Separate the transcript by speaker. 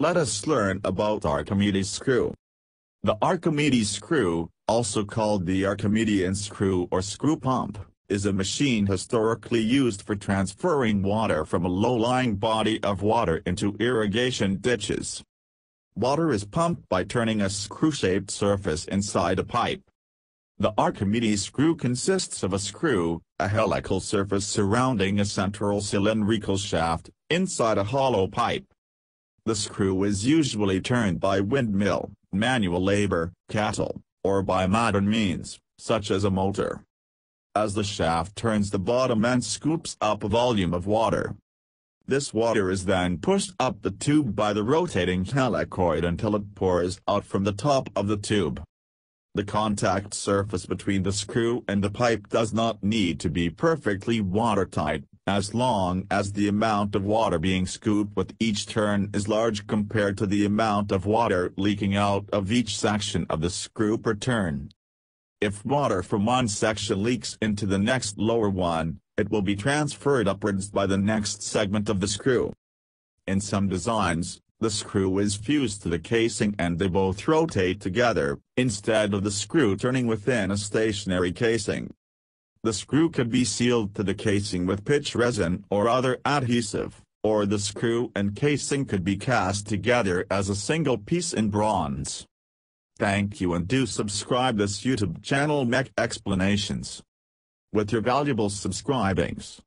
Speaker 1: let us learn about Archimedes screw. The Archimedes screw, also called the Archimedean screw or screw pump, is a machine historically used for transferring water from a low-lying body of water into irrigation ditches. Water is pumped by turning a screw-shaped surface inside a pipe. The Archimedes screw consists of a screw, a helical surface surrounding a central cylindrical shaft, inside a hollow pipe. The screw is usually turned by windmill, manual labor, cattle, or by modern means, such as a motor. As the shaft turns the bottom end scoops up a volume of water. This water is then pushed up the tube by the rotating helicoid until it pours out from the top of the tube. The contact surface between the screw and the pipe does not need to be perfectly watertight, as long as the amount of water being scooped with each turn is large compared to the amount of water leaking out of each section of the screw per turn. If water from one section leaks into the next lower one, it will be transferred upwards by the next segment of the screw. In some designs, the screw is fused to the casing and they both rotate together, instead of the screw turning within a stationary casing. The screw could be sealed to the casing with pitch resin or other adhesive, or the screw and casing could be cast together as a single piece in bronze. Thank you and do subscribe this YouTube channel Mech Explanations. With your valuable subscribings.